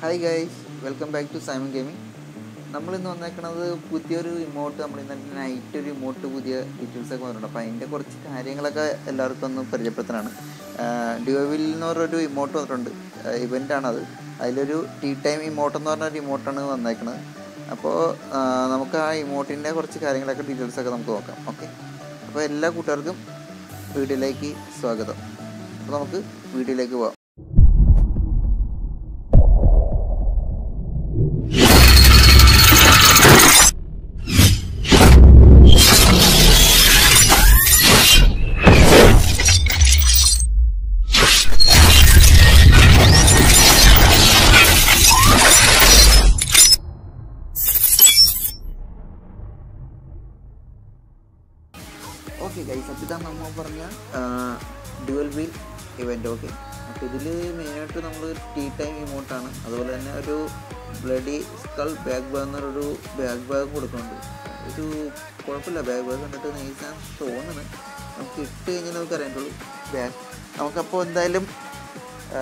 Hi guys welcome back to Simon gaming നമ്മളിന്ന് വന്നേക്കണത് പുതിയൊരു ഇമോട്ട് നമ്മൾ നൈറ്റ് ഒരു ഇമോട്ട് പുതിയ ഡീറ്റെയിൽസ് ഒക്കെ വന്നിട്ടുണ്ട്. അപ്പോൾ അതിന്റെ കുറച്ച് കാര്യങ്ങളൊക്കെ എല്ലാവർക്കും ഒന്ന് പരിചയപ്പെടുത്തലാണ്. ഡ്യുവവിൽ എന്ന് പറഞ്ഞൊരു ഇമോട്ട് വന്നിട്ടുണ്ട്. ഇവന്റാണത് അതിലൊരു ടീ ടൈം ഇമോട്ട് എന്ന് പറഞ്ഞൊരു ഇമോട്ടാണ് വന്നേക്കുന്നത് അപ്പോൾ നമുക്ക് ആ ഇമോട്ടിന്റെ കുറച്ച് കാര്യങ്ങളൊക്കെ ഡീറ്റെയിൽസ് ഒക്കെ നമുക്ക് നോക്കാം. ഓക്കെ അപ്പോൾ എല്ലാ കൂട്ടുകാർക്കും വീഡിയോയിലേക്ക് സ്വാഗതം. അപ്പോൾ നമുക്ക് വീഡിയോയിലേക്ക് പോവാം. ഓക്കെ ഗൈസ് അപ്പോൾ ഇതാണ് നമ്മൾ പറഞ്ഞ ഡ്യുവൽ വീൽ ഇവന്റ് ഓക്കെ അപ്പോൾ ഇതിൽ മെയിനായിട്ട് നമ്മൾ ടീ ടൈം ഇമോട്ടാണ് അതുപോലെ തന്നെ ഒരു ബ്ലഡി സ്കൾ ബാഗ് ബാഗ് എന്നൊരു ബാഗ് ബാഗ് കൊടുക്കുന്നുണ്ട്. ഒരു കുഴപ്പമില്ല ബാഗ് ബാഗ് കണ്ടിട്ട് നൈസാണ് തോന്നുന്നത് നമുക്ക് ഇട്ട് കഴിഞ്ഞാൽ നമുക്ക് അറിയാനുള്ളൂ ബാഗ് നമുക്കപ്പോൾ എന്തായാലും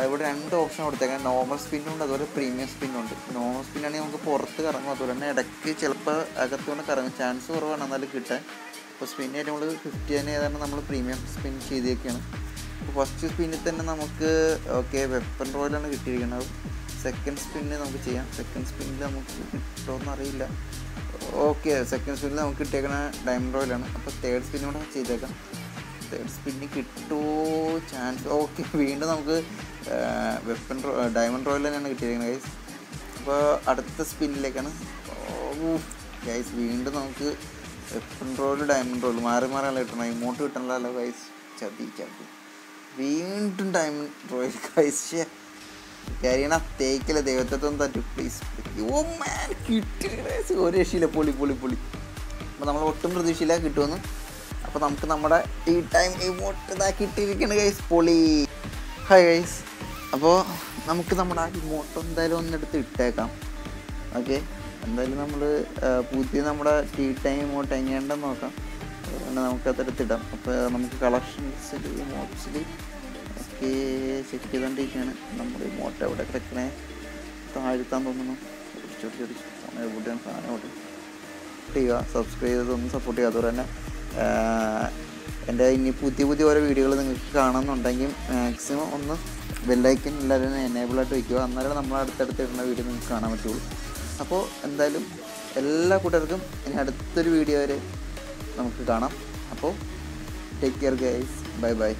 ഇവിടെ രണ്ട് ഓപ്ഷൻ കൊടുത്തേക്കാം. നോർമൽ സ്പിന്നുണ്ട് അതുപോലെ പ്രീമിയം സ്പിന്നുണ്ട് നോർമൽ സ്പിന്നാണെങ്കിൽ നമുക്ക് പുറത്ത് കറങ്ങും. അതുപോലെ തന്നെ ഇടയ്ക്ക് ചിലപ്പോൾ അകത്തുകൊണ്ട് കറങ്ങും. ചാൻസ് കുറവാണ് എന്നാലും കിട്ടാൻ. അപ്പോൾ സ്പിൻ ആയിട്ട് നമ്മൾ ഫിഫ്റ്റി തന്നെ ഏതാണ് നമ്മൾ പ്രീമിയം സ്പിൻ ചെയ്തേക്കാണ്. അപ്പോൾ ഫസ്റ്റ് സ്പിന്നിൽ തന്നെ നമുക്ക് ഓക്കെ വെപ്പൺ റോയിലാണ് കിട്ടിയിരിക്കുന്നത്. സെക്കൻഡ് സ്പിന്ന് നമുക്ക് ചെയ്യാം. സെക്കൻഡ് സ്പിന്നിൽ നമുക്ക് കിട്ടുമെന്ന് അറിയില്ല. ഓക്കെ സെക്കൻഡ് സ്പിന്നിൽ നമുക്ക് കിട്ടിയേക്കണ ഡയമണ്ട് റോയിലാണ് അപ്പോൾ തേർഡ് സ്പിന്നോടെ ചെയ്തേക്കാം. തേർഡ് സ്പിന്നിൽ കിട്ടുമോ ചാൻസ് ഓക്കെ വീണ്ടും നമുക്ക് വെപ്പൺ റോ ഡയമണ്ട് റോയിൽ തന്നെയാണ് കിട്ടിയിരിക്കുന്നത് ഗൈസ് അപ്പോൾ അടുത്ത സ്പിന്നിലേക്കാണ് ഗൈസ് വീണ്ടും നമുക്ക് വെപ്പൺ റോൾ ഡയമണ്ട് റോൾ മാറി മാറിയല്ല കിട്ടണം. ഇങ്ങോട്ട് കിട്ടണല്ലോ ഗൈസ് ചതി ചതി വീണ്ടും ഡയമണ്ട് റോയിൽ ഗൈസ് കരിയണ തേക്കില്ല. ദൈവത്വം തട്ടു പ്ലീസ് ഓ മാൻ കിട്ടി. ഒരു രക്ഷയില്ല. പൊളി പൊളി പൊളി. അപ്പോൾ നമ്മൾ ഒട്ടും പ്രതീക്ഷയില്ല കിട്ടുമെന്ന്. അപ്പോൾ നമുക്ക് നമ്മുടെ ഈ ടൈം ഇമോട്ട് ഇതാക്കി ഇട്ടിരിക്കണ ഗൈസ് പൊളി. ഹായ് ഗൈസ് അപ്പോൾ നമുക്ക് നമ്മുടെ ആ ഇമോട്ട് എന്തായാലും ഒന്നെടുത്ത് ഇട്ടേക്കാം. ഓക്കെ എന്തായാലും നമ്മൾ പുതിയ നമ്മുടെ ടീ ടൈം ഇമോട്ട് എങ്ങനെയുണ്ടെന്ന് നോക്കാം. അതുകൊണ്ട് നമുക്ക് അതെടുത്തിടാം അപ്പോൾ നമുക്ക് കളക്ഷൻസിൽ ഇമോട്ട്സിൽ ഒക്കെ ചെക്ക് ചെയ്തുകൊണ്ടിരിക്കുകയാണ് നമ്മുടെ ഇമോട്ട് എവിടെ കിടക്കണേ? താഴ്ത്താൻ തോന്നുന്നു. ചൊടി ചൊടി സമയം എവിടെയാണ്? സാധനം എവിടെ? ചെയ്യുക. സബ്സ്ക്രൈബ് ചെയ്തൊന്ന് സപ്പോർട്ട് ചെയ്യുക. അതുപോലെ തന്നെ എന്റെ ഇനി പുതിയ പുതിയ ഓരോ വീഡിയോകൾ നിങ്ങൾക്ക് കാണുന്നുണ്ടെങ്കിൽ മാക്സിമം ഒന്ന് ബെല്ലൈക്കൻ എല്ലാവരും എനേബിൾ ആയിട്ട് വയ്ക്കുക അന്നേരം നമ്മൾ അടുത്തടുത്ത് വീഡിയോ നിങ്ങൾക്ക് കാണാൻ പറ്റുള്ളൂ. അപ്പോൾ എന്തായാലും എല്ലാ കൂട്ടർക്കും ഇനി അടുത്തൊരു വീഡിയോ വരെ നമുക്ക് കാണാം. അപ്പോൾ take care guys bye bye